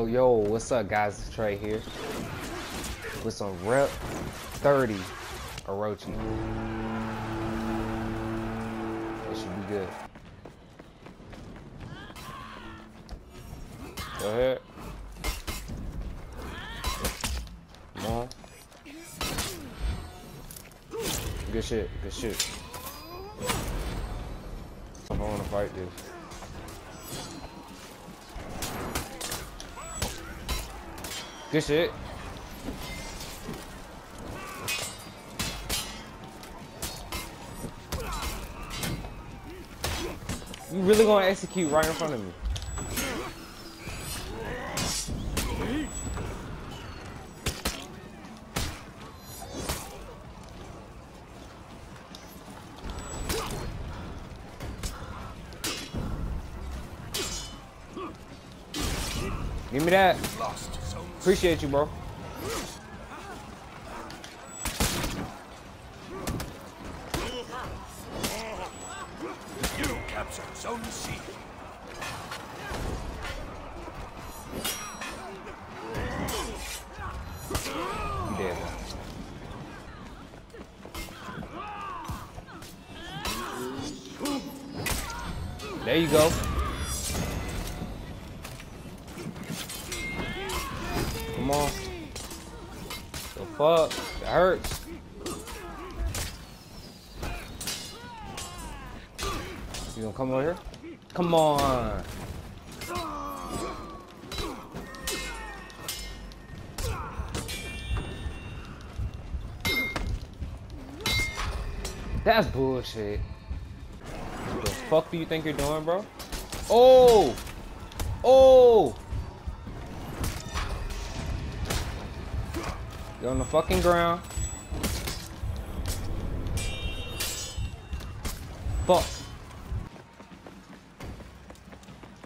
Yo, yo, what's up guys? It's Tre here with some rep 30 Orochi. It should be good. Go ahead. Come on. Good shit, good shit. I wanna fight this. Good shit. You really gonna execute right in front of me? Give me that. Appreciate you, bro. You captured Zone C. You. There you go. Fuck? It hurts. You gonna come over here? Come on. That's bullshit. What the fuck do you think you're doing, bro? Oh! Oh! You're on the fucking ground. Fuck.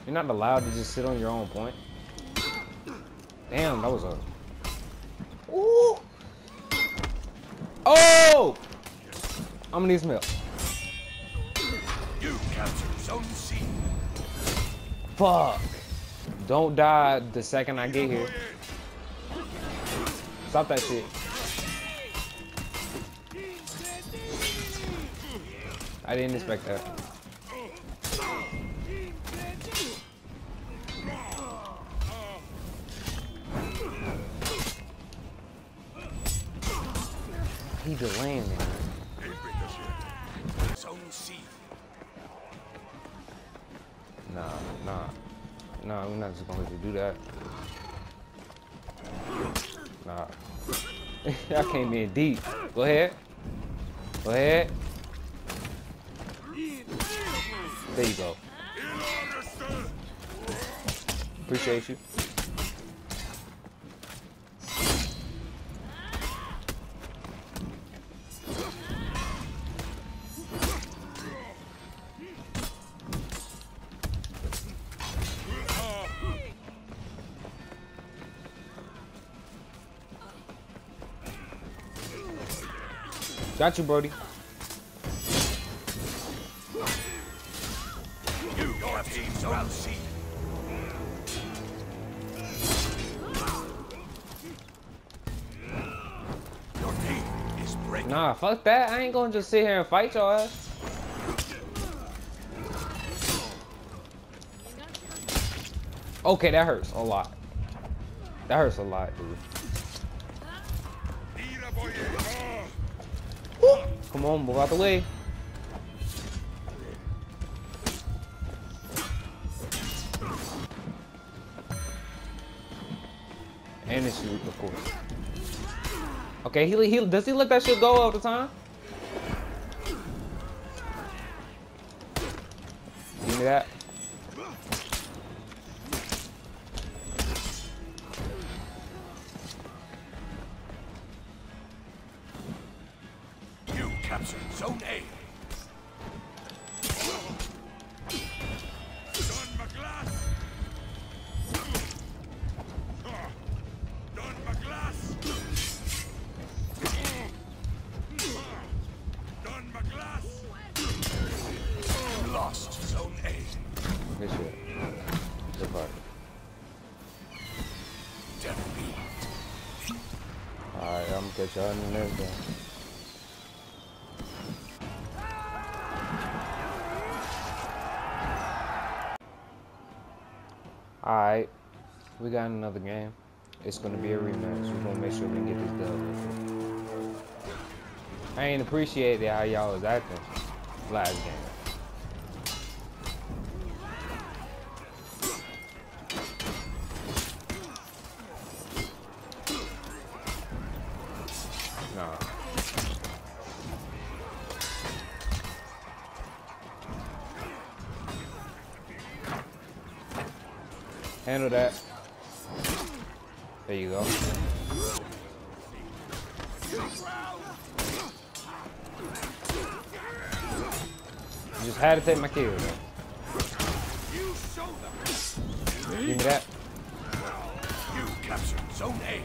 You're not allowed to just sit on your own point. Damn, that was a... Ooh! Oh! I'm gonna need some help. You Zone C. Fuck. Don't die the second I get here. Stop that shit. I didn't expect that. He's delaying me. Nah, nah. Nah, we're not just gonna let you do that. Nah. I came in deep. Go ahead. Go ahead. There you go. Appreciate you. Got you, Brody. You. Your team is. Nah, fuck that. I ain't gonna just sit here and fight your ass. Okay, that hurts a lot. That hurts a lot, dude. Come on, move out the way. And it's you, of course. Okay, he, he does he let that shit go all the time? Give me that. captured Zone A. Lost Zone A. Good shit. Good part. Alright, I'm gonna get y'all in the next. Got another game. It's gonna be a rematch. We're gonna make sure we get this done. I ain't appreciate how y'all was acting last game. Handle that. There you go. You just had to take my kill. though. You show them. Give me that. You captured Zone A.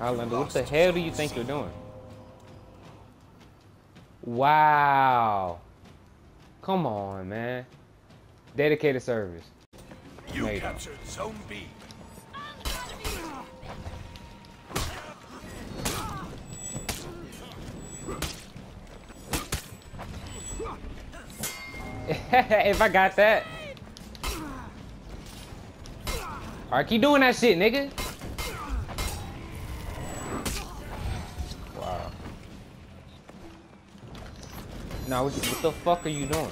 Highlander, what the hell do you think you're doing? Wow. Come on, man. Dedicated service. You Made it. captured Zone B. if I got that. Alright, keep doing that shit, nigga. Now, what, the fuck are you doing?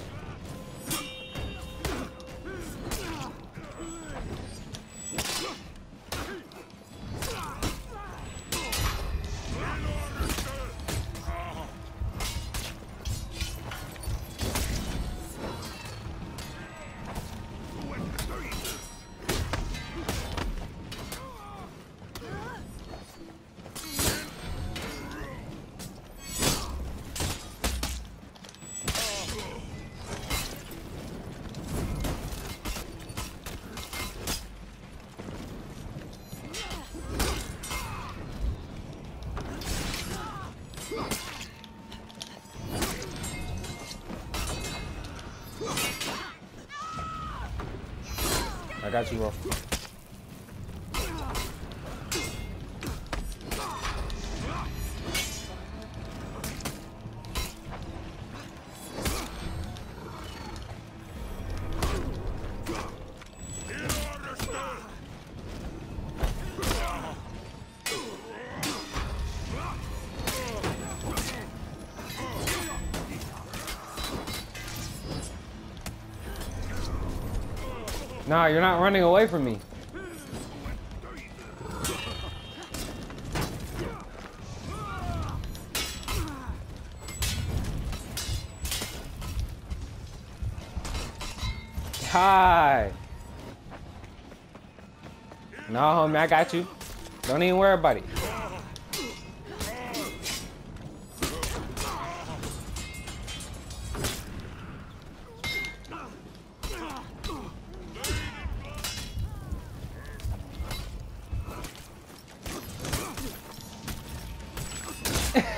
Got you, bro. Nah, you're not running away from me. Hi. No, homie, I got you. Don't even worry about it.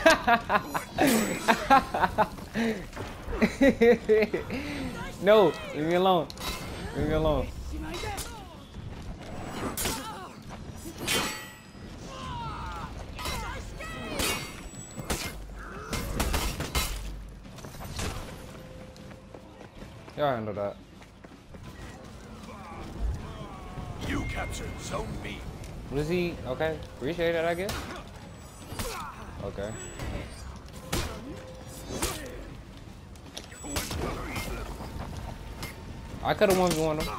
no, leave me alone. Leave me alone. Y'all handle that. You captured Zone B. What is he? Okay, appreciate it, I guess. Okay. I could have won one of them.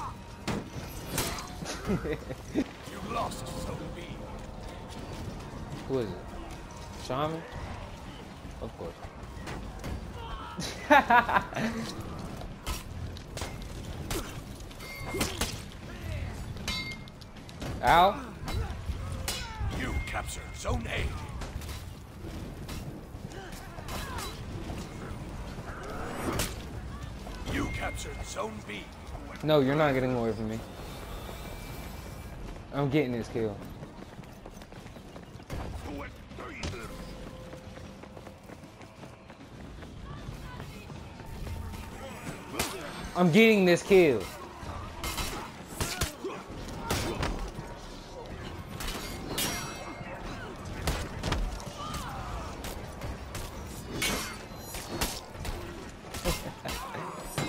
You lost B. Who is it? Shaman? Of course. Ow. You captured Zone A. captured Zone B. No, you're not getting away from me. I'm getting this kill. I'm getting this kill.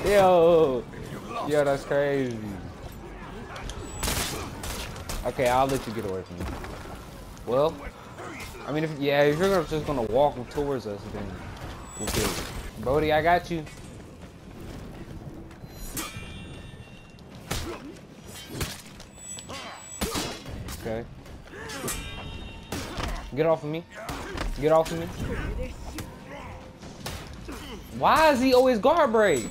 Yo, yo, that's crazy. Okay, I'll let you get away from me. Well, I mean, if yeah, if you're just gonna walk towards us, then we'll. Bodhi, I got you. Okay. Get off of me. Get off of me. Why is he always guard break?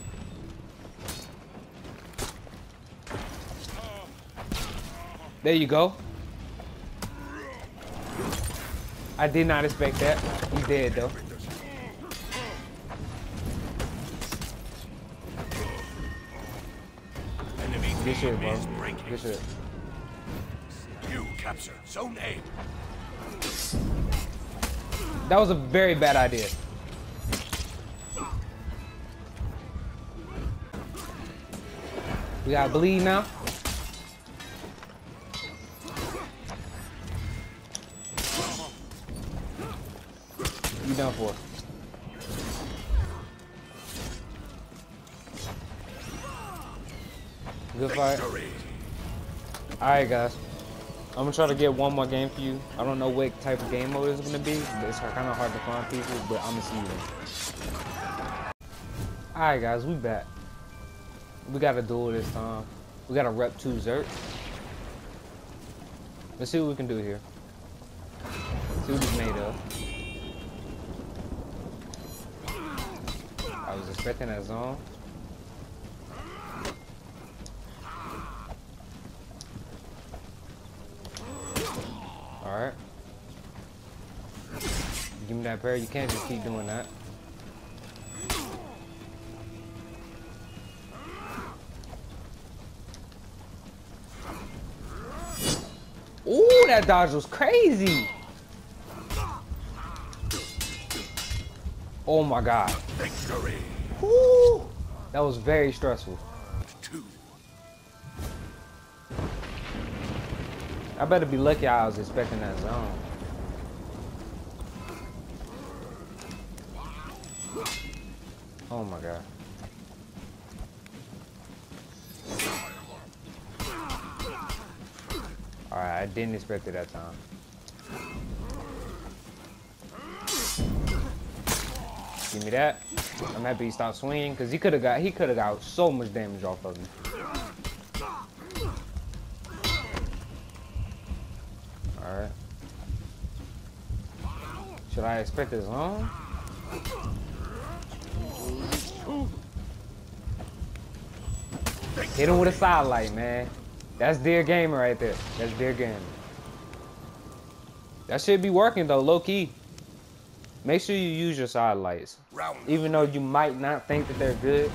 There you go. I did not expect that. He's dead though. Enemy Good shit, bro. Good shit. You captured Zone A. That was a very bad idea. We got bleed now. You done for? Good fight. Alright guys. I'm gonna try to get one more game for you. I don't know what type of game mode it's gonna be. But it's kind of hard to find people, but I'm gonna see you. Alright guys, we back. We got a duel this time. We got a rep 2 Zerk. Let's see what we can do here. See what he's made of. Zone. Alright. Give me that parry. You can't just keep doing that. Ooh, that dodge was crazy. Oh my god. Victory. Ooh, that was very stressful. I better be lucky I was expecting that zone. Oh my god. Alright, I didn't expect it that time. Give me that. I'm happy he stopped swinging because he could have got he could have got so much damage off of me. Alright. Should I expect this zone? Hit him with a sidelight, man. That's Dear Gamer right there. That's Dear Gamer. That should be working though, low key. Make sure you use your side lights. Even though you might not think that they're good,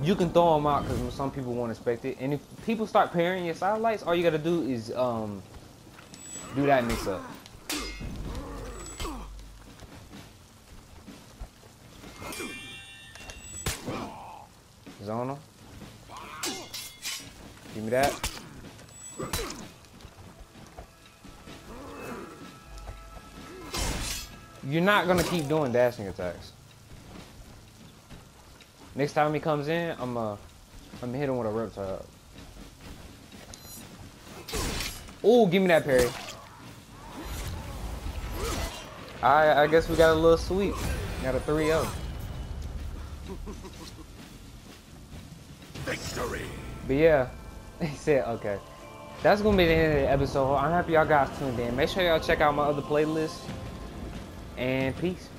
you can throw them out because some people won't expect it. And if people start parrying your side lights, all you gotta do is um do that mix up. Zona. Give me that. You're not gonna keep doing dashing attacks. Next time he comes in, I'm uh, I'm gonna hit him with a riptide. Oh, give me that parry. I I guess we got a little sweep. Got a 3-0. Victory. But yeah, he said okay. That's gonna be the end of the episode. I'm happy y'all guys tuned in. Make sure y'all check out my other playlist. And peace.